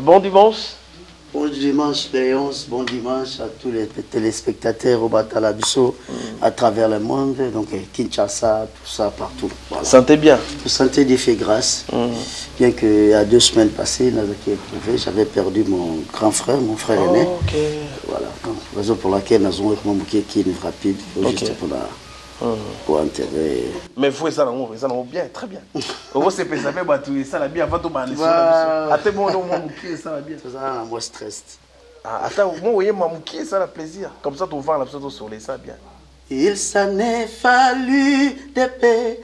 bon dimanche Bon dimanche, Léonce. Bon dimanche à tous les téléspectateurs au Batalabiso à travers le monde. Donc, eh, Kinshasa, tout ça, partout. Voilà. Sentez bien. Vous sentez Dieu fait grâce. Bien qu'il y a deux semaines passées, j'avais perdu mon grand frère, mon frère aîné. Oh, ok. Voilà. Raison pour laquelle nous avons remonté qui est une rapide, juste pour, la, pour enterrer. mais faut ça nango eza nango bien très bien okosepesa mpe bato esala bien avant tobanda liso na Wow. biso ate mona mwa mokie esala bien Tout ça, on a moins stress. Ah, ata mo oyemba mokie esala plaisir comme ça tovanda biso tosole esala bien Il s'en est fallu de paix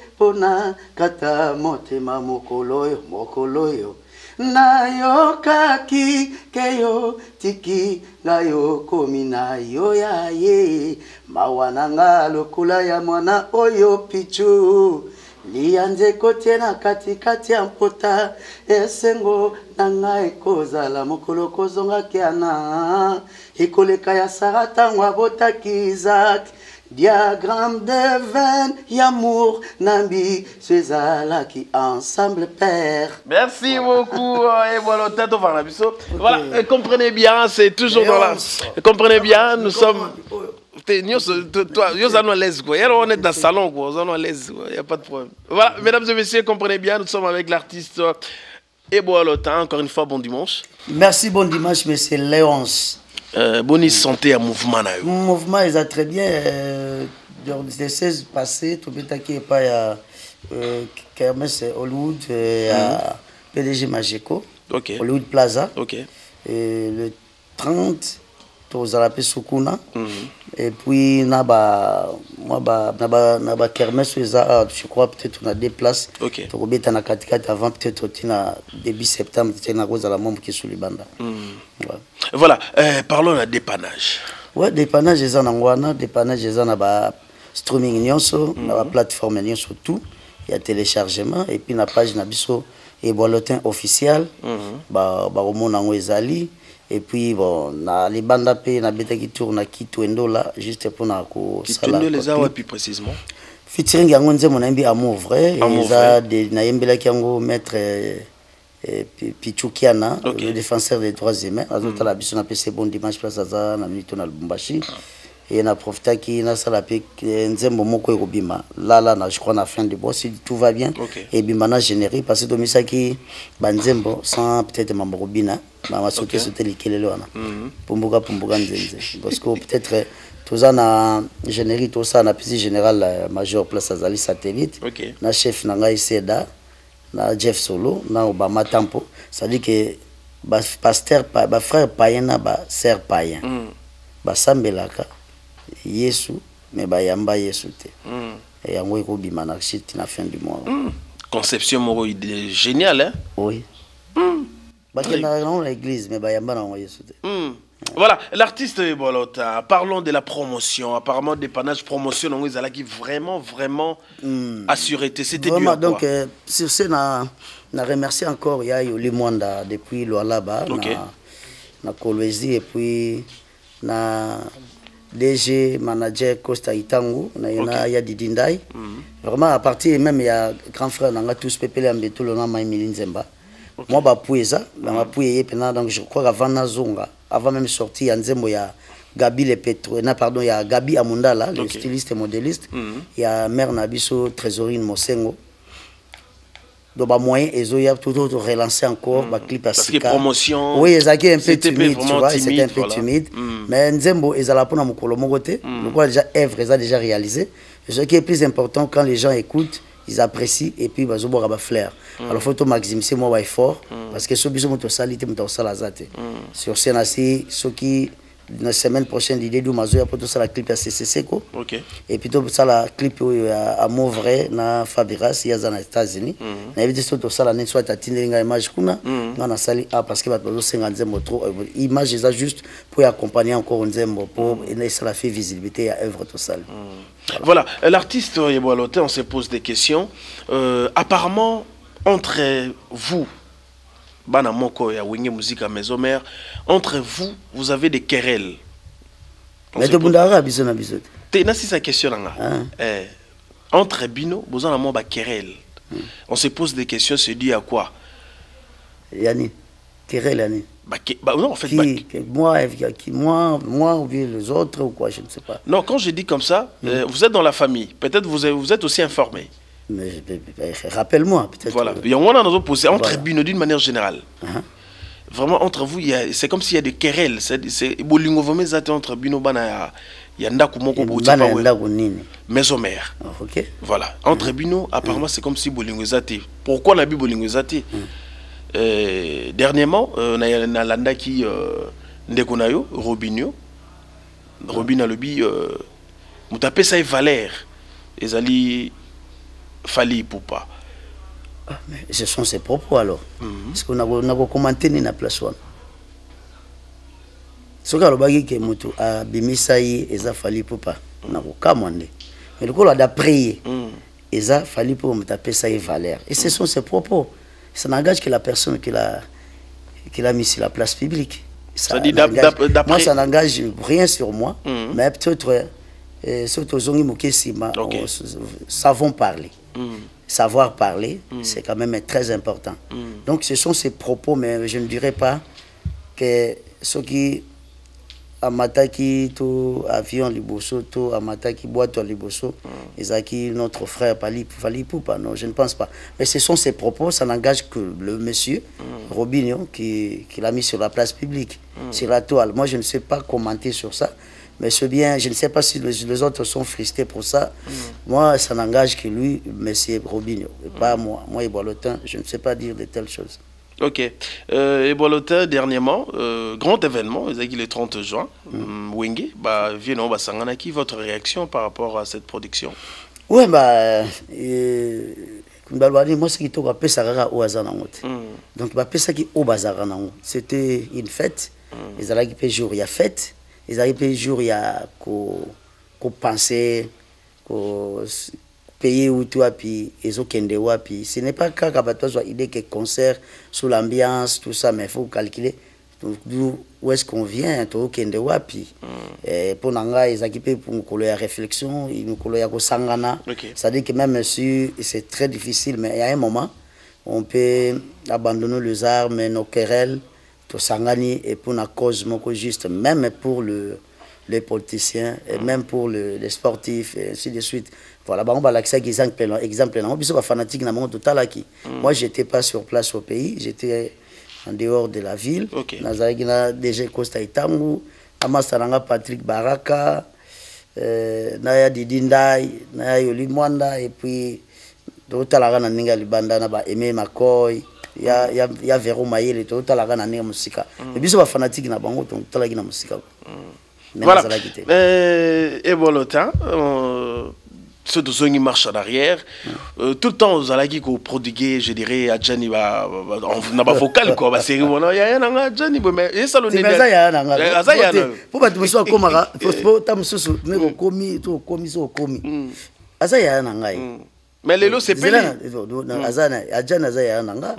kata motema oyo mokolo oyo nayokaki ke yo tiki ngai okomi na yo ya ye. Mawa na nga lokola ya mwana oyo pichu. Lia nzeko te na katikati ya mpota. Esengo na ngai ekozala mokolo kozongaki ana ekoleka ya sara ntango abotaki izaki diagramme de veine yamour na biso ezalaki ensemble père Merci beaucoup. euh, Et voilà, tête au la biso. Voilà, comprenez bien, c'est toujours dans la. Comprenez bien, nous sommes. On est dans le salon quoi, zano à l'aise quoi. Y a pas de problème. Voilà, mesdames et messieurs, comprenez bien, nous sommes avec l'artiste euh, Ebo Alotin. Encore une fois, bon dimanche. merci bon dimanche monsieur léonce Euh, bonne santé à mouvement na yo. mouvement eza très bien euh, des 16 passé tobetaki epai ya euh, kermes hollywood euh, ya pdg majeco Ok. hollywood plaza Ok. Et le 30 tozala mpe sukuna et puis ba na ba kermesse je crois peut-être na deux places. Ok. tokobeta na katikati avant peut-être début septembre te nakozala mwa moke su libanda Ouais. Voilà, euh, parlons de dépannage. ouais dépannage nango wana dépannage na ba streaming nyonso na ba plateforme nyonso tout. Ya téléchargement et puis na page na biso ebwalotin officiel. Ba bakomona yango ezali et puis bon na libanda mpe nabetaki tour na kitu endola juste mpona kosala Kitendo les ba a clip. plus précisément. featuring yango nzembo nayembi amour vrai Amour eza de- nayembelaki yango maître eh, eh, Pi- pichukiana Ok. le défenseur des droits humains azotala biso napesi bon dimanche place aza na minito na lubumbashi ye naprofitaki nasala mpe eh, nzembo moko ekobima. Lala na je crois na fin de bois si tout va bien. Ok. ebima na générique parce que tomisaki banzembo sans peut-être mambo kobina likelele wana pumbuka pumbuka nzenze. Parce que peut-être toza na générique tosala na général eh, major place azali satellite. Na chef na ngai seda na jeff solo na obama tampo. C'est-à-dire que bafrère payen na baser payen Mm. basambelaka yesu me bayamba yesu te Mm. E yango ekobima na chute na fin du mois Mm. Conception moro idée géniale hein? oui bakendaka nango na église me bayamba nango yesu te Hmm. Voilà, l'artiste est Bolota. Parlons de la promotion. Apparemment, dépannage promotion, donc ils allaient qui vraiment, vraiment assuré. C'était dur. Donc euh, sur ce na na remercier encore ya Yoli Mwanda depuis Lualaba Ok. na na Kolwezi et puis na DG manager Costa Itangu na yana Ok. ya Didindai vraiment à partir même ya grand frère nanga tous pepele ambeto lona mai milinzemba moi bapu eza na bapu ye pena donc je crois qu'avant nazonga avant même sortir ya nzembo ya Gabi le Petro na pardon ya Gabi Amundala le Ok. styliste et modéliste. Mhm. ya mère na biso Trésorine Mosengo do ba moyen ezoya tout tout relancer encore ba clip à Parce que sika promotion, oui ezalaki un peu timide tu vois c'était un peu voilà. timide. Mm. mais nzembo ezala mpona mokolo moko te lokola déjà œuvre eza déjà réalisé. Et ce qui est plus important quand les gens écoutent ils apprécient et puis bazoboka bafleur alors faut tomaximiser mwa baeffort parce que so biso moto osali te moto akosala aza te sur scène asi soki na semaine prochaine l'idée du mazoya mpo tosala clip ya ccc ko Ok. et puis tosala clip oyo ya amour vrai na fabiras ye aza na états-unis. Nayebi te so tosala nini soit atindeli ngai image kuna nga nasali a parce que bato bazosenga nzembo trop Euh, image eza juste pour accompagner encore nzembo mpo esala fait visibilité ya œuvre tosali Voilà, euh, l'artiste euh, Yeboalote, on se pose des questions. Euh, apparemment, entre vous, Bana Moko et Wenge Musique à Maison Mère, entre vous, vous avez des querelles. Mais se tobundaka biso na biso te Te- na si sa question là. Hein. Eh, entre Bino, vous en avez des querelles. On se pose des questions, c'est dû à quoi? Ya nini querelle année. Bah, bah, non, en fait, bah, Qui, que moi, qui, moi, moi ou bien les autres ou quoi, je ne sais pas. non, quand je dis comme ça, euh, vous êtes dans la famille. Peut-être vous vous êtes aussi informé. Mais rappelle-moi, peut-être. Voilà. euh, Il y a un opposé entre Voilà. Bino d'une manière générale. hein. Vraiment, entre vous, il y a- c'est comme s'il y a des querelles. C'est bolingo entre Bino bana ya- ya ndako moko nini maison mère. Ok Voilà. Entre Bino, apparemment, c'est comme si bolingo zate. Pourquoi la bi bolingo zate Euh, Dernièrement, euh, na na landa qui yo Robinho. Robin alobi euh, apesa ye valeur ezali fali pupa Ah, mais ce sont ses propos alors. Parce que nakokomante nini na place wana soki alobaki ke moto abimisa ye eza fali pupa nakokamwa nde. Mais lokola d'après ye Mm. eza fali mpo moto apesa ye valeur. Et ce sont ses propos. Ça n'engage que la personne qui l'a qui l'a mis sur la place publique. Ça Ça moi ça n'engage rien sur moi. Mhm. mais peut-être euh, soki tozongi moke nsima savons parler. Mm. Savoir parler, c'est quand même très important. Donc ce sont ces propos, mais je ne dirais pas que ceux qui amataki to avion liboso to amataki boîte liboso ezaki notre frère Pali Fali Poupa non je ne pense pas. Mais ce sont ces propos ça n'engage que le monsieur Robinho qui, qui l'a mis sur la place publique sur la toile. Moi je ne sais pas commenter sur ça mais c'est bien je ne sais pas si les, les autres sont frustrés pour ça. Moi ça n'engage que lui monsieur Robinho et pas moi. Moi Iboalotin je ne sais pas dire de telles choses. Ok. Euh, et Bolotin, dernièrement, euh, grand événement, ezalaki le 30 juin, mm. Wenge, bah, Vienno Basanganaki, votre réaction par rapport à cette production? Ouais bah euh, balobani mwasi kitoko apesaka kaka oyo aza nango te Mm. donc bapesaki oyo bazalaka nango c'était une fête. Ezalaki mpe jour ya fête mpe jour ya ko- kopense ko paye uti wapi ezokende wapi ce n'est pas kaka bato bazwa idée que concert sous l'ambiance tout ça mais faut calculer. D'où où est-ce qu'on vient tokende wapi Eh, mpo na ngai ezalaki mpe mokolo ya réflexion mokolo ya kosangana Ok. c'est-à-dire que même si c'est très difficile mais il y a un moment on peut abandonner les armes nos querelles tosangani et pour la cause moko juste même pour le les politiciens et même pour le, les sportifs et ainsi de suite. Voilà bango balakisaki exemple na- exemple nango biso bafanatique na bango totalaki moi j'étais pas sur place au pays j'étais en dehors de la ville. Nazalaki na dg costa amasa nanga patrick baraka euh, naya didi ndai naya yoli mwanda et puis totalaka na ndenge ya libanda na baeme makoy ya, ya, ya vero mayele totalaka na ndenge mosika? Mm. biso bafanatike na bango totalaki na mosika. Ndenge Voilà. azalaki te. Euh, et Bolotin, euh, ceux de Zongi marche en arrière. Euh, tout le temps, aux ko prodiguer, je dirais, à Gianni, bah, bah, on n'a pas vocal, quoi, bah, c'est il y a un mais et ça, le Te, mais aza ya na Eh, nga aza ya na- mpo bato mosusu akomaka po ta mosusu ndenge okomi to okomi so okomi aza yaya na ngai Mm. Mais c'est aza aza yaya na nga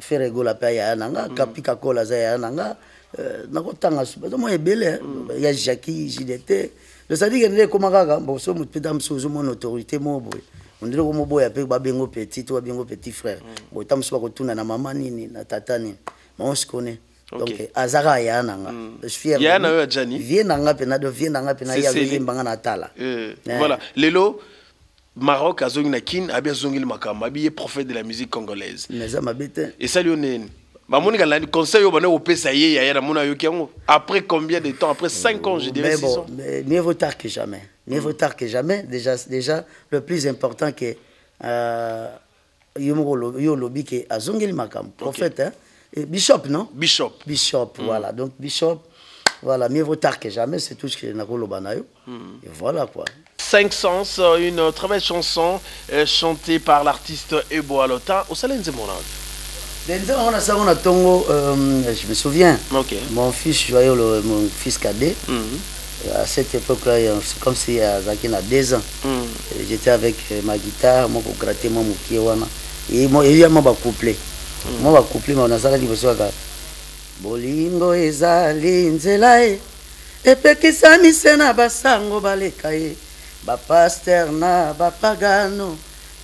fere egola mpe yaya na nga kapika kola aza yaya na nga euh, nakotanga bazomwa ebele ya jaki jidete cestadire ke ndenge ekóma kaka bon so motu mpe ta mosusu ozomona autorité mo boye ondire komoboya mpe babengo petit to babengo petit frère boye ta mosusu bakotuna na mama nini na tata nini on se connaît donc Ok. aza kaka yaya na nga Je suis fier de Yaya lui. na yo ya Gianni? vie na nga mpena do vie na nga mpena C'est ye scellé. azoyembanga na tala Euh, Ouais. Voilà. Lelo, Maroc, a zongi na kin, a bien zongi le makam, a bien prophète de la musique congolaise. mais eza mabe te Et ça, lui, on est. bamoni kala conseil oyo bana kopesa ye yaya na mona yoki yango après combien de temps? Après 5 ans je dirais mais 6 bon, ans. mais mieux vaut tard que jamais. Mieux vaut tard que jamais. Déjà, déjà le plus important que euh, yo moko yo lobi que azongeli makambo. Prophète hein? Bishop non? Bishop. Bishop voilà. Donc bishop voilà mieux vaut tard que jamais c'est tout ce que nakoloba na yo et voilà quoi 5 sens euh, une très belle chanson euh, chantée par l'artiste Ebo Alota. A a euh, je me souviens. Ok. Mon fils joyeux mon fils cadet. Mhm. à cette époque là c'est comme si azaki na 2 ans. Mhm. Euh, j'étais avec ma guitare moko gratte mwa mokie wana. Eya mwa bacouple mwa bacouple ma nazalaki liboso kaka bolingo ezali nzela e epekisami se na basango baleka ye bapaster na bapagano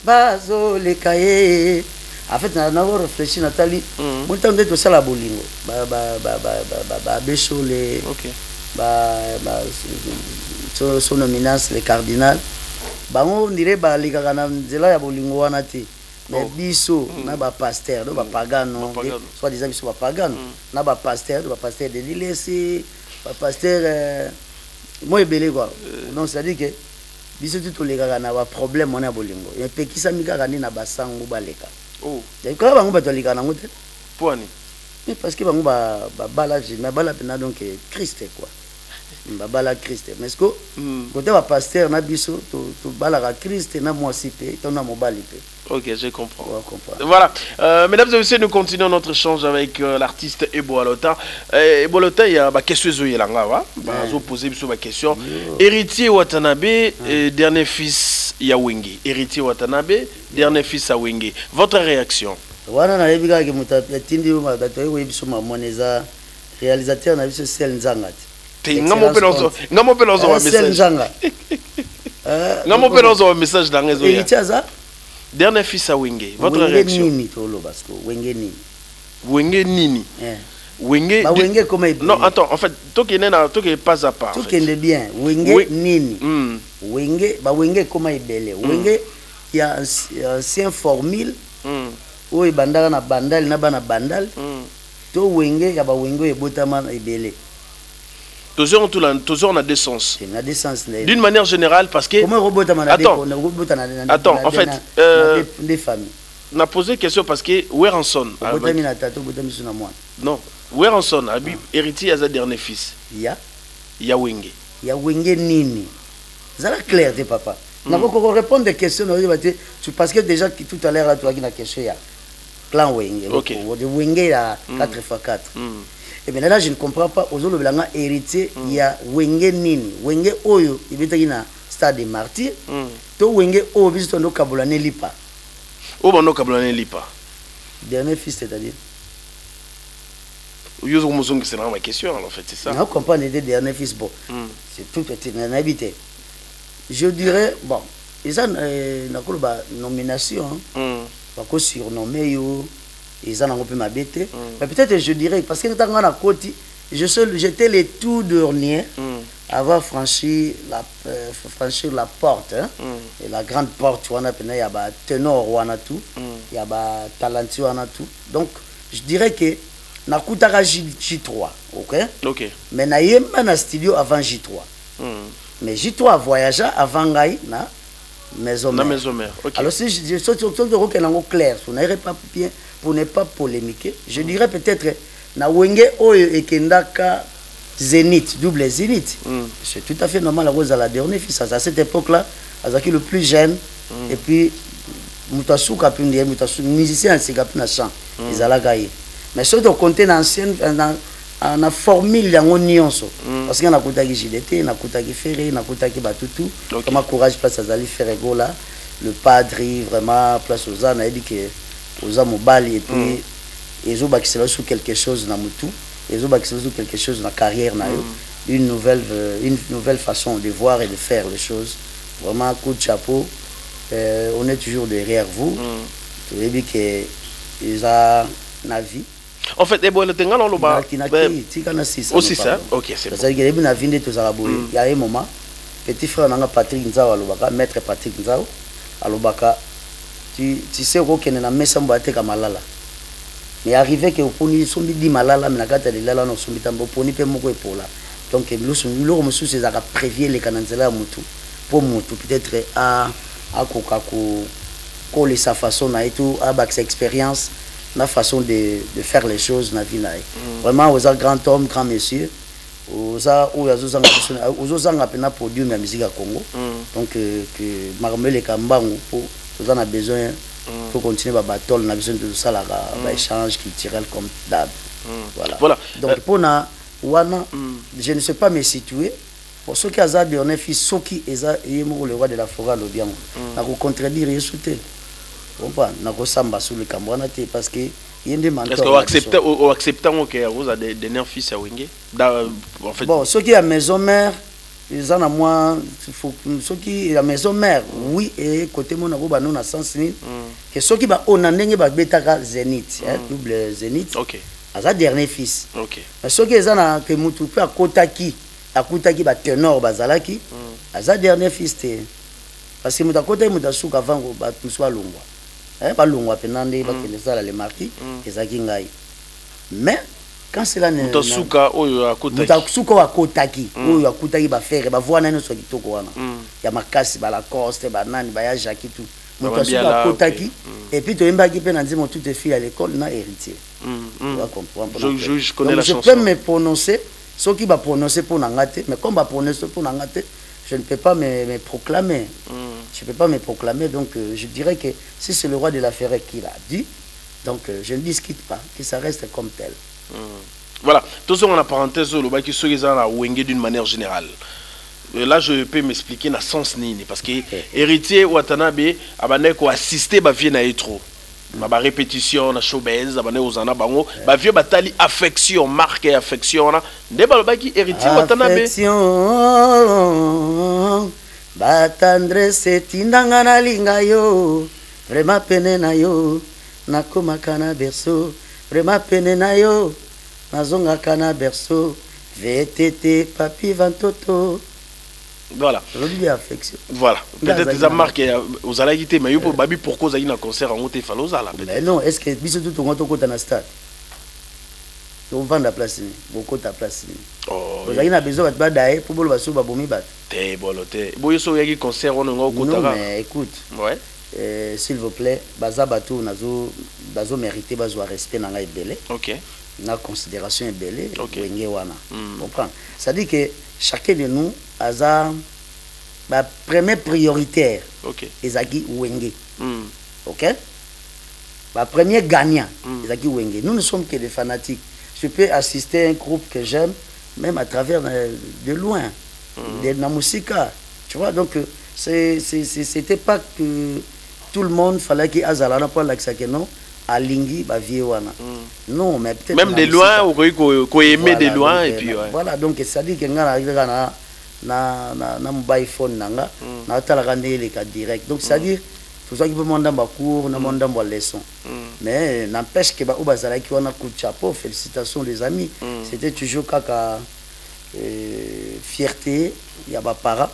bazoleka ye. En fait na nako réfléchir natali Mhm. mo ntango nde tosala bolingo. Ba- ba- ba- ba- ba- ba- babeshole ok. Ba- ba- so- son nominance le cardinal. Bango ndire balekaka na nzela ya bolingo wana te. Oh. mais biso na bapaster do bapagano Bapagano. soit disant biso bapagano na bapaster do bapaster de lilesi bapaster mo ebele kua donc c'est à dire que biso ti tolekaka na baproblème wana ya bolingo. Epekisami kaka nde na basango baleka. Oh. Kaka bango bato baleka nango te? Parce que bango ba- babala babala mpena donc eh, christ quoi babala christ mais ce que Mm. kote bapaster na biso to- tobalaka christ na mwasi mpe to na mobali mpe ok je comprends Voilà, Euh, mesdames et messieurs, nous continuons notre échange avec euh, l'artiste Ebo Alota. Euh, Ebo Alota, il y a ma question Zoyelanga, va. Bah, Ouais. zo poser sur ma question. Héritier Watanabe, et dernier fils Yawenge. Héritier Watanabe, dernier fils Yawenge. Votre réaction? Wana nayebi kaka ke moto atindi yo bato oyebi biso mamoni eza réalisateur na biso sel nzanga te Te héritier aza Dernier fils. Votre wenge réaction? Nini toloba parce que wenge nini. Wenge nini. Eh. Wenge bawenge Non, attends, en fait, na est pas à part. tokende bien wenge nini. Hmm. wenge bawenge ekoma ebele wenge ya anci- ancien formule Hmm. oyo ebandaka na bandali na bana bandali Hmm. to wenge ya bawenge oyo ebotama ebele Toujours, on a deux sens. D'une manière générale, parce que Attends. Attends, en fait, euh, on a posé question parce que Weranson, na mwana non, Weranson, Abi, héritier à sa dernier fils, ya. Yawenge. ya wenge nini? Zala clair te papa nakoko répondre des questions tu- parce que déjà qui- tout à l'heure là toaki na question ya clan wenge. Ok. wenge ya 4 x 4 Hmm. Et maintenant là je ne comprends pas ozolobela nga héritier ya wenge nini wenge oyo ebetaki na stade de martyr Hmm. to wenge oyo biso tondo kabola ne lipa Au bando kabulane lipa. dernier fils c'est-à-dire Yuzo Muzungi, c'est vraiment ma question, en fait, c'est ça. na comprendre ete dernier fils bon Hmm. c'est tout petit nayebi te je dirais bon eza euh, nakoloba nomination hein. Hmm. bakosurnomme yo eza nango mpe mabe te mais peut-être je dirais parce que ntango nga na koti je seul- j'étais le tout dernier Hmm. avoir franchi la, euh, franchir la porte hein? Hmm. et la grande porte wana pena ya baténor wana tout Hmm. ya batalenti wana tout donc je dirais que nakutaka J, J3 ok Ok. mais nayemba na studio avant J3 Hmm. mais J3 voyagea avant ngai na maison Na mère. maison mère. Ok. Alors si je soki tokokende yango clair so nayere pas bien pour ne pas polémiquer. Je dirais peut-être na wenge oyo ekendaka zénith double zénith. Hmm. c'est tout à fait normal akozala dernier fils à cette époque là azalaki le plus jeune. Et puis moto asuka mpe ndiye moto asu musicien asika mpe na chant ezalaka ye mais soki tokonte na ancienne na, formule yango nyonso parce que nakutaki jdt nakutaki ferre nakutaki batutu vraiment courage place azali ferre gola. Le padre vraiment place oza nayebi ke oza mobali et puis ezobakisela biso quelque chose na motu ezobakisela biso quelque chose na carrière na yo. Une nouvelle euh, une nouvelle façon de voir et de faire les choses. Vraiment coup de chapeau. Euh, on est toujours derrière vous. Toyebi ke eza na vie. En fait, Ebo Alota, on l'a Nalaki na kei, tika na sisa. Ok, c'est bon. tozalaki yebi na vie nde tozala boye. Ya ye moment petit frère nanga patrick nzao alobaka maître patrick nzao alobaka tu, tu sais okokende na mesa mbo ateka malala mais arrivé ke oponi sombi di malala me na kati ya lilala wana osombi tambo oponi mpe moko epola donc biloko mosusu ezalaka prévie eleka na nzela ya motu mpo motu peut-être a- akoka ko- kolesa façon na ye to abakisa expérience na façon de, de faire les choses na vie na ye vraiment oza grand homme grand monsieur oza oyo azozanga biso podium ya musique ya congo donc euh, mbangu mpo toza na besoin po continuer babatole na biso tozosalaka baéchange culturel comme dab voilà, Voilà. donc Euh, mpona wana je ne sais pas me situer. Bon soki aza dernier fils soki eza ye moko le roi de la forêt alobi yango nakocontredire yesu te comprendre nakosamba so likambo wana te parce que ye nde vous avez des derniers fils à Wenge En fait, bon soki ya maison mère eza na mwa faut- soki ya maison mère oui e côté mona ko bano na sens nini ke soki baoyo na ndenge babetaka zénith hein, double zénith ok. aza dernier fils. Ok. Mais soki eza na ke mutu mpe akotaki akutaki batenor bazalaki aza dernier fils te. Parce que moto akotaki moto asuka avango bato mosusu balongwa Eh, balongwa mpena nde bakende sala le marquis ezalaki ngai. Mais quand cela ne- moto na- asuka oyo moto akotaki asuka oyo akotaki oyo akutaki bafere bavoi wana nyonso ya kitoko wana. Mm. ya makasi balacoste banani baya jaki tu moto asuka akotaki ok. et puis toyembaki mpe na nzembo toute fille à l'école na héritier. Mm, mm. Je- peux me prononcer soki baprononcer mpo na nga te mais comme baprononcer mpo na nga te je ne peux pas me, me proclamer. Mm. je ne peux pas me proclamer donc euh, je dirais que si c'est le roi de la Ferrée qui l'a dit donc euh, je ne discute pas que ça reste comme tel Voilà, tout ça on a parenthèse le baki soki eza na wenge d'une manière générale. Euh, Là, je peux m'expliquer na sens nini parce que héritier Watanabe ko assister ba vie na etro. Ma ba répétition na showbiz abandait ozana bango. Ba vie batali affection marque et affection na. Nde ba baki héritier Watanabe. affection. Batendresse etindanga nalinga yo. Vraimen pene na yo. Nakomaka na berso vraimen pene na yo. Nazongaka na berso vetete papi vantoto. Voilà. affection. Voilà. Peut-être eza na- marque ozala te mais yo po babi pourquoi ozali na concert yango te falo ozala non est ce que biso tu tongo tokota na stade? Tovanda place nini bokota place nini Oh, ozalaki na besoin bato badaye mpo boloba so babomi bato. Te bolo te. Boyo so yaki concert wana ngo non kotaka. mais écoute. Ouais. Euh, s'il vous plaît baza bato nazo bazomérite bazwa respect na ngai ebele OK. na considération ebele wenge wana. Mm. comprendre c'est à dire que chacun de nous aza bapremier prioritaire. OK. ezalaki wenge. Mm. ok? Bapremier gagnant Mm. ezalaki wenge. Nous ne sommes que des fanatiques. Je peux assister à un groupe que j'aime même à travers euh, de loin. De na musika tu vois donc euh, c'était pas que tout le monde fallait que azala na po alakisa ke non alingi bavie wana. Non mais peut-être Même na de loin, ou ko ko aimer de Voilà, loin donc, et puis na- ouais. voilà donc c'est-à-dire que nga kaka na na na na mobile phone na nga natalaka nde eleka direct donc c'est-à-dire tozwaki mpe mwa ndambo ya cour na mwa ndambo ya leçon. Mais n'empêche que baoyo bazalaki wana coup de chapeau félicitations les amis. C'était toujours kaka euh, fierté ya baparent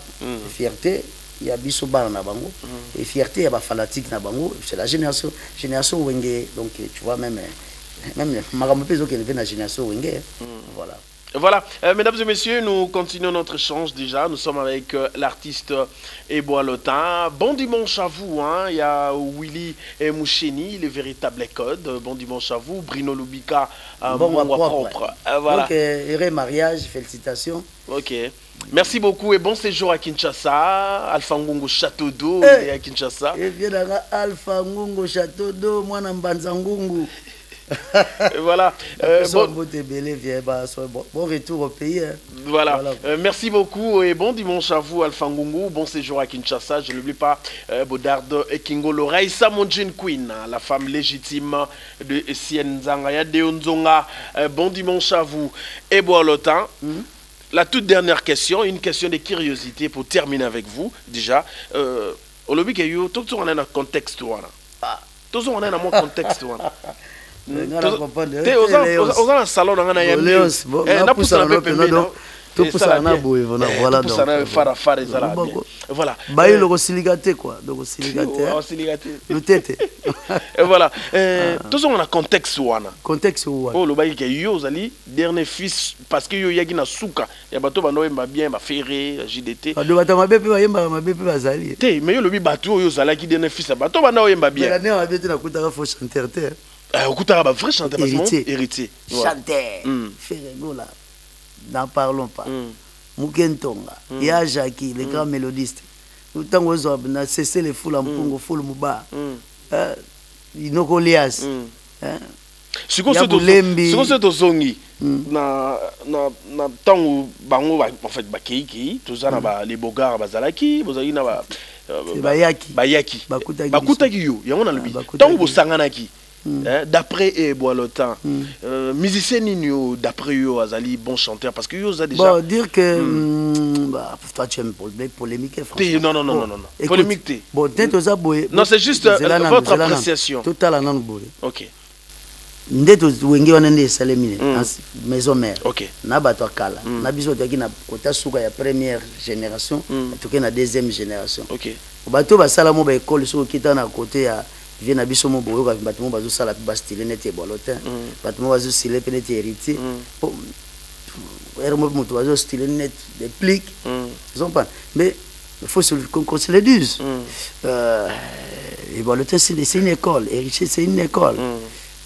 fierté ya biso bana na bango. Et fierté ya bafanatique na bango. C'est la génération génération wenge. Donc tu vois même même makambo mpe ezokende mpe na génération wenge. Voilà Voilà, Euh, mesdames et messieurs, nous continuons notre échange déjà. Nous sommes avec euh, l'artiste Eboa Lotin. Bon dimanche à vous. Hein. Il y a Willy et Moucheni, le véritable code. Euh, Bon dimanche à vous. Bruno Lubika, un Bon, moi, propre. propre. Euh, voilà. donc euh, heureux mariage félicitations Ok. Merci beaucoup et bon séjour à Kinshasa. Alpha Ngongo Château d'eau Eh. et à Kinshasa. evie nanga alpha ngungu chateau do mwana mbanza ngungu Et voilà. Euh, so bon- retour au pays hein. Voilà. Voilà. Euh, merci beaucoup et bon dimanche à vous, Alpha Ngungu. Bon séjour à Kinshasa. Je n'oublie pas euh, Bodardo et Kingolo. Raissa Monjin Queen, hein, la femme légitime de Sien Zangaya Deonzonga. Euh, bon dimanche à vous. Et bon Lotin. La toute dernière question, une question de curiosité pour terminer avec vous. Déjà, euh, olobi ke yo, tout on a un contexte. Tout on a un contexte Mm. Eh, oza na salon na eh, nga na yanapusana mpe pembenafarafara ezalabayilo kosilika te kua dokosilika telute te voilà tozonga na contexte wana. Contexte wana oyo oh, olobaki ke yo ozali dernier fils parce que yo oyaki na suka. Ya bato banda oyemba bien bafere ya jdt bado bato mabe mpe bayembaka mabe mpe bazali. Te mais yo olobi bato oyo ozalaki dernier fils ya bato banda oyemba bien. Mabe te nakutaka faux chanteur te Ah, okutaka bavrai chanteur héritier. chanteur. Mm. Feregola n'en parlons pas. Mm. Mukentonga mm. ye ajaki le grand mélodiste. Ntango ozwa na sese le fula mpongo fulu moba inokolias sikoyo so tozongi na ntango bango enfait bakeikei toza na balebogard bazalaki bozalaki na euh, bayaki. Bakutaki yo yango nalobi ntango ah, bosanganaki d'après eboalotin euh, musicien nini oyo d'après yo azali bon chanteur parce que yo oza déjà Bon, dire que hum, bah, toi tu aimes pol- polémique franchement. non, non, non, non, non, non. Polémique. Bon, peut-être oza boye. Non, c'est juste, euh, votre appréciation. totala nanu boye ok nde wenge wana nde esalemi ne maison mère ok na bato ya kala na biso toyaki na kota suka ya première génération Mm. toke na deuxième génération ok bato basala mo baekole soki okita na kote ya vie na biso mo boyoka bato mo bazosala mpe bastile neti ebwalo te bato mo bazosile mpe neti héritier. Po- ere mo moto bazostile neti déplique comprends mais il faut qu'on se le dise. Mm, euh, ebwalo te c'est une école. Héritier c'est une école. Mm,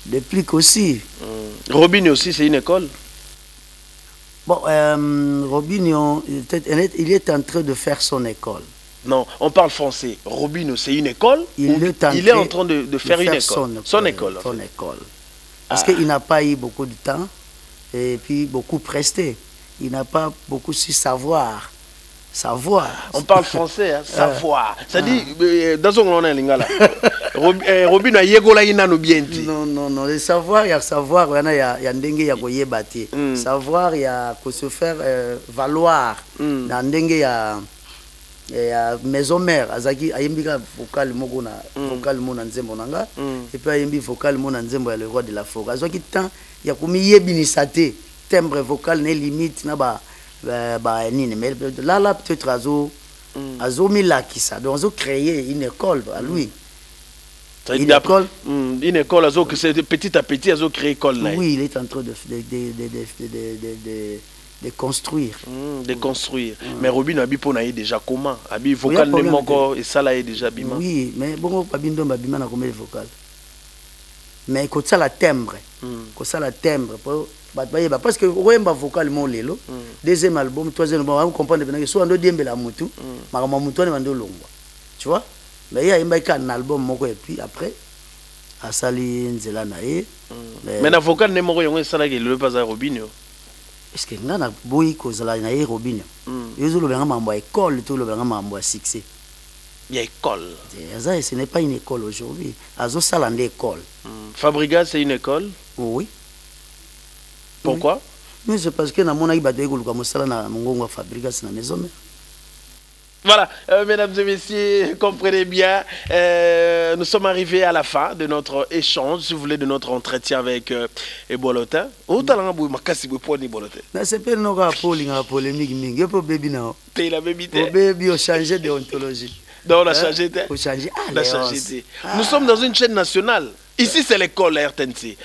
déplique aussi. Mm. Robin aussi c'est une école? Bon euh, Robinho il est en train de faire son école non on parle français Robin c'est une école il ou est en, il est train en train de, de faire une école? son école son fait. école. Parce Ah. qu'il n'a pas eu beaucoup de temps et puis beaucoup presté. Il n'a pas beaucoup su savoir. Savoir. on parle français hein, savoir c'est-à-dire euh, dans son nom lingala Rob- euh, Robin ayegolaki nano bien ti Non, non, non. Le savoir, il y a savoir, il y a, il y a ndenge ya koyeba te. Mm. Savoir, il y a que se faire euh, valoir. Mm. Na ndenge ya Eh, ya maison mare azalaki ayembi kaka vocal moko na mm. vocal mo na nzembo na nga mm. epuis ayembi vocal mo na nzembo ya le roi de la forêt. Azwaki temps ya komiyebinisa te timbre vocal ne limite na banini mais lala peut-être azo mm. azomilakisa donc azocréer une école à lui. Une école. Une école azokréer petit à petit azocréer école na oui il est en train de, de, de, de, de, de, de, de de construire. Mm, de construire. Mais Robin abi mpo na ye déjà comment? Abi vocal Oya nde problème moko esala ye déjà bima. Oui mais bongo babindo babima na combien de vocal. Mais kosala timbre. Mm. kosala timbre. Po bato bayeba parce que okoyemba vocal mo lelo deuxième album troisième album akomprendre penake so ando diembela mutu makambo ya mutu wana bandi olongwa tu vois? Mais ye ayembaki kaka na album moko et puis après asali nzela na ye Mais- mais na vocal nde moko yango esalaki elelo mpe aza Robin yo que nga naboyi kozala na ye robine Mm. yo ozolobelanga makambo ya école to olobelanga makambo ya succès. Ya école. Aza ce n'est pas une école aujourd'hui. Azosala nde école. Mm. Fabriga c'est une école? Oui. Pourquoi? Mais c'est parce que namonaki bato yei koluka mosala na mongongo ya fabrigas na maison mare voilà, euh, mesdames et messieurs, comprenez bien, euh, nous sommes arrivés à la fin de notre échange, si vous voulez, de notre entretien avec euh, Ebolotin. Où t'as l'anglais Makasi Bweponi Ebolotin Na sepele noka poli nga polémique a changé d'ontologie. Non, on a changé Nous sommes dans une chaîne nationale. Ici, c'est l'école, RTNC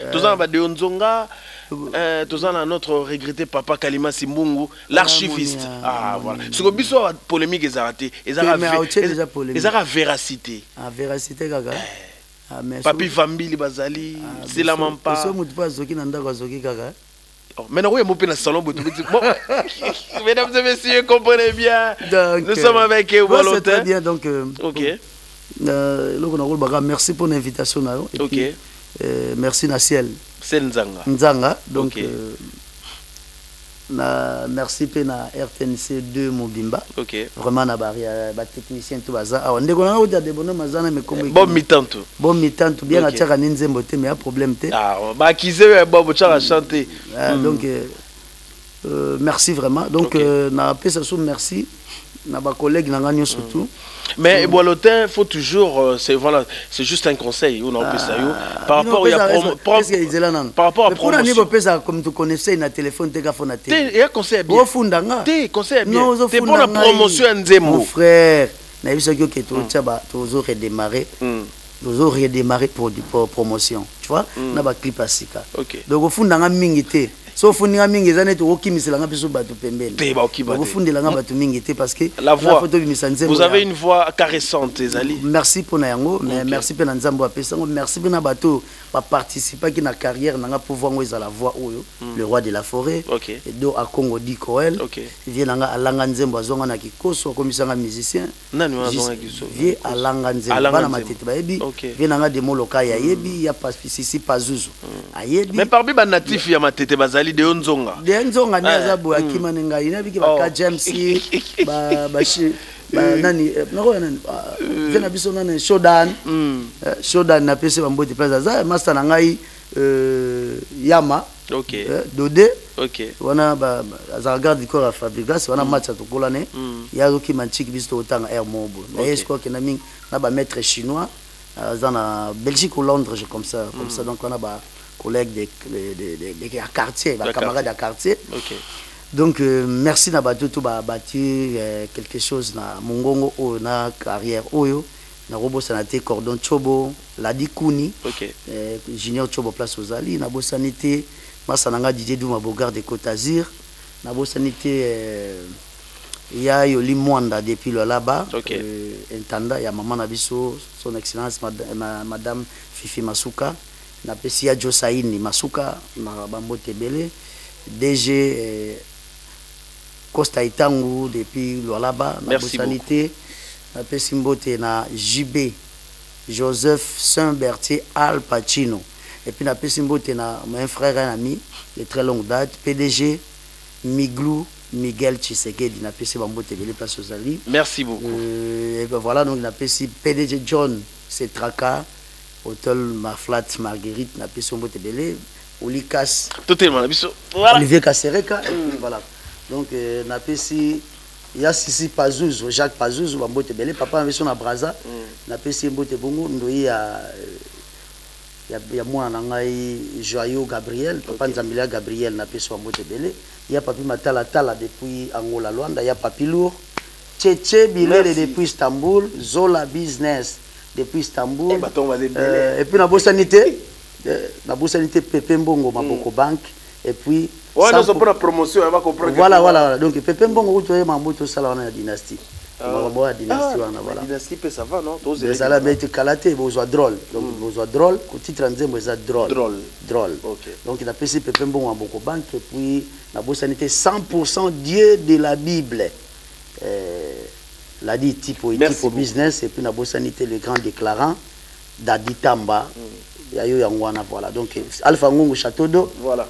euh, toza na notre regretté papa kalima simbungu l'archiviste ah, ah, voilà soko biso awa polémique ezala te ezalaka véracité Ah véracité kaka eh. ah, papi vambili bazali selama mpaso motu mpo azoki na ndako azoki kaka oh, Maintenant, oui, mon salon, bon, mesdames et messieurs, comprenez bien. Donc, nous sommes euh, avec Walotin. C'est très bien, donc. Euh, ok. Euh, merci pour l'invitation. Ok. Puis, eh, merci na ciel sel nzanga nzanga donc okay. euh, na merci mpe na rtnc 2 mobimba. Okay. vraiment na batechnicien ba to baza awa ndeko nanga oti adebonome aza na mekomobomitantu eh, bomitantu bien okay. atiaka ni nzembo te mais ya problème te. Ah, Bakize bobo tiaka chante. Ah, hmm. Donc euh, Euh, merci vraiment. Donc, okay. euh, na merci na ba collègue na gagné surtout. Mm. Mais mm. Boilotin, faut toujours euh, c'est voilà, c'est juste un conseil on ah, a pesa yo par rapport à promo par rapport à promo. Pour pesa comme tu connaissais na téléphone te gafo na télé. Il y a conseil bien. Bofundanga. Te conseil bien. T'es pour la promotion Nzembo. Mon frère, na biso ki ke to mm. tchaba tozo redémarrer. Mm. Nous avons redémarré pour, pour promotion. Tu vois, mm. on a un clip à Sika. Donc, au fond, on a un mingité so ofundinga mingi eza neti okokimiselanga biso bato Te, bato mingi parce que La voix. fo tobimisa nzembo Vous ya- avez une voix caressante, Ezali. merci mpo na yango merci mpe na nzambe apesango merci mpe na bato baparticipaki na carrière nanga mpo vango ezala voix oyo le roi de la forêt Ok. edo akongo di coel Ok. vie nanga alanga nzembo azwanga na kikoso akomisanga musicien vie alanga nzembo bana matete bayebi Ok. vie nanga demoloka ayebi ya pasisi pazuzu ayebi Mais parmi les natifs, il y a Matete Bazali de Onzonga. de nzonga nde Eh, aza boye mm. akima ne ngai nayebiki Oh. baka james ba- bashi- Ba, nani eh, nakoya nani? Ah, vie na biso nani? Shodan. Mm. Eh, shodan napesi bambote place aza master na ngai yama. Eh, dode wana azalaka garde du corps ya fabrigas wana match atokolane Mm. ye azokima ntiki biso tokotanga air mobo. Na ye Ok. sikoyo akenda mingi na bamaître chinois aza na belgique ou londres comme ça comme ça. Donc wana bacollègue de, de, de, de, de, ya quartier bacamarade ya quartier. Donc euh, merci na bato to babati euh, quelque chose na mongongo oyo na carrière oyo. Nakobosana te cordon chobo ladi kuni. Ok. eh, junior chobo place ozali nabosani te masa na nga didie duma bogar de côte azur nabosani te eh, ya yoli mwanda depuis lolaba Ok. euh, intanda ya mama na biso son excellence mad ma, madame fifi masuka. Napesi ya josaini masuka na bambote ebele dg eh, costa itangu depuis te napesi mbote na jb joseph saint bertier al pacino et puis napesi mbote na mon frère un ami de très longue date pdg miglou miguel chisekedi napesi bambote ebele place ozali Merci beaucoup. euh, et ben voilà donc napesi pdg john setraka hotel maflat marguerite napesi mbote ebele olikas Totalement. Biso. Voilà. olivier et voilà donc euh, napesi ya sisi pazuzu jacques pazuzu bambote ebele papa na biso na braza napesi ye mbote bongo ndoyi ya ya, ya mwana na ngai joyau gabriel papa nzambeli ya gabriel napesi bambote ebele. Ya papi matalatala depuis angola lwanda ya papi lour. Cheche bilele Merci. depuis istanbul zola business depuis istanbul. Eh, batongo baza ebele. Euh, et puis nabosani te eh, nabosani te pepe mbongo maboko bank. Et puis La promotion. Voilà voilà voilà. Donc pepe mbongo kutu oye mambo tosala wana ya dynastie. Makambo ya dynastie wana voilà la dynastie ça va, non? Ezala me ekala te bozwa drôle. Donc bozwa drôle. Kotitre nzembo eza drôle. Drôle. drôle. Donc napesi pepe mbongo ya boko banke et puis nabosani te 100 dieu de la bible. Euh, tipo Merci tipo beaucoup. business et puis te le grand déclarant dadi tamba ya yo yango wana voilà. Donc alpha ngungu château d'eau. Voilà.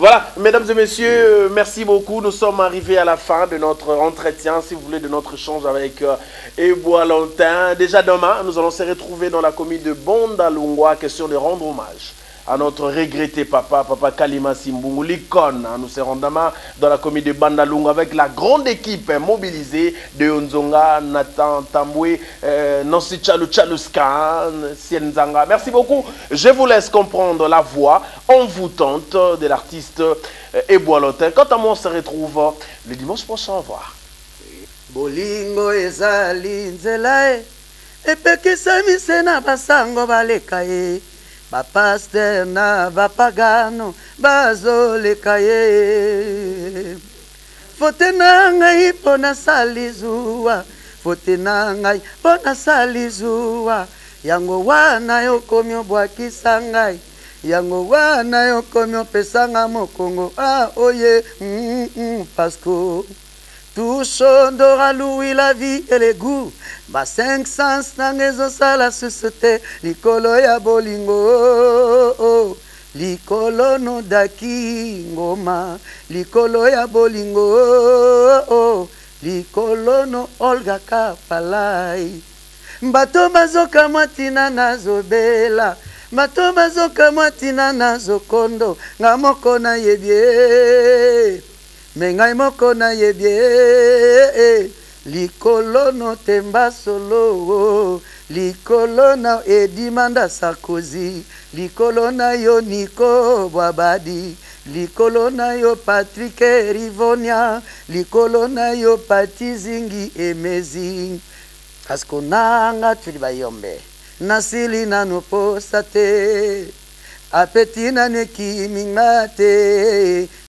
Voilà, mesdames et messieurs, euh, merci beaucoup. Nous sommes arrivés à la fin de notre entretien, si vous voulez, de notre échange avec euh, Ebois. Déjà demain, nous allons se retrouver dans la commune de Bondalungwa, question de rendre hommage à notre regretté papa, papa Kalima Simbungu, l'icône. hein. Nous serons demain dans la commune de Bandalunga avec la grande équipe hein, mobilisée de Onzonga, Nathan Tamboué, euh, Nancy Chalou Chaluskan, Sienzanga. Merci beaucoup. Je vous laisse comprendre la voix envoûtante de l'artiste euh. Quant à moi, on se retrouve le dimanche prochain. Au revoir. bolingo ezali nzela e epekisami se na basango ye bapaster na bapagano bazoleka ye. Fote na ngai mpo nasali zuwa fote na ngai mpo nasali zuwa yango wana yokomi obwakisa ngai yango wana yokomi opesanga mokongo. A oye mm, mm, pasko tushondora louis la vie et le goût ba 5 sens nanga ezosala susu te likolo ya bolingo oh, oh. likolo nodaki ngoma. Likolo ya bolingo oh, likolo no olga kapalai. Bato bazokamwa ntina nazobela bato bazokamwa ntina nazokondo nga moko nayebi e. me ngai moko nayebi e. likolo notemba solo likolo na edimanda sarkozy likolo na yo niko bwabadi likolo na yo patrik rivonia likolo na yo pati zingi emezi kasiko nanga tuli bayombe nasili nanu posa te apeti nanu ekiminga te